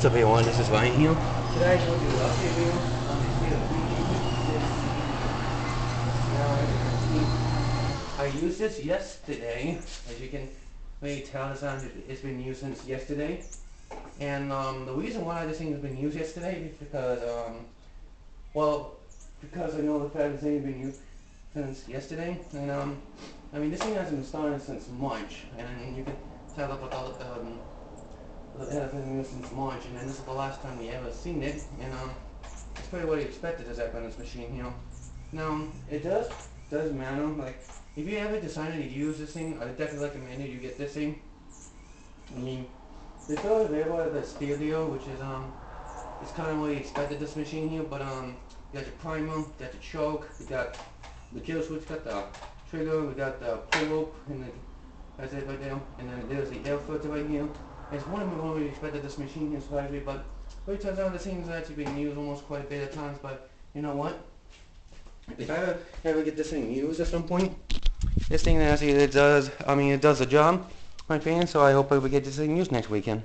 What's up everyone, this is Ryan here. Today I showed you the update video on video. I used this yesterday. As you can maybe tell, this on it's been used since yesterday. And um, the reason why this thing has been used yesterday is because, um, well, because I know the fact this thing has been used since yesterday. And um, I mean, this thing hasn't been started since March, and you can tell about all the um, it has been since March, and this is the last time we ever seen it, and um, it's pretty what you expected happen on this machine, you know. Now, it does, does matter, like, if you ever decided to use this thing, I definitely recommend you get this thing. I mean, it's all available at the Studio, which is, um, it's kind of what you expected this machine here, but, um, you got your primer, you got your choke, you got the kill switch, got the trigger, we got the pull rope, and the, that's it right there, and then there's the air filter right here. It's one of what we expected this machine is slightly, but it turns out the thing's actually been used almost quite a bit of times, but you know what? If I ever, get this thing used at some point, this thing actually it does, I mean it does the job, my opinion, so I hope we get this thing used next weekend.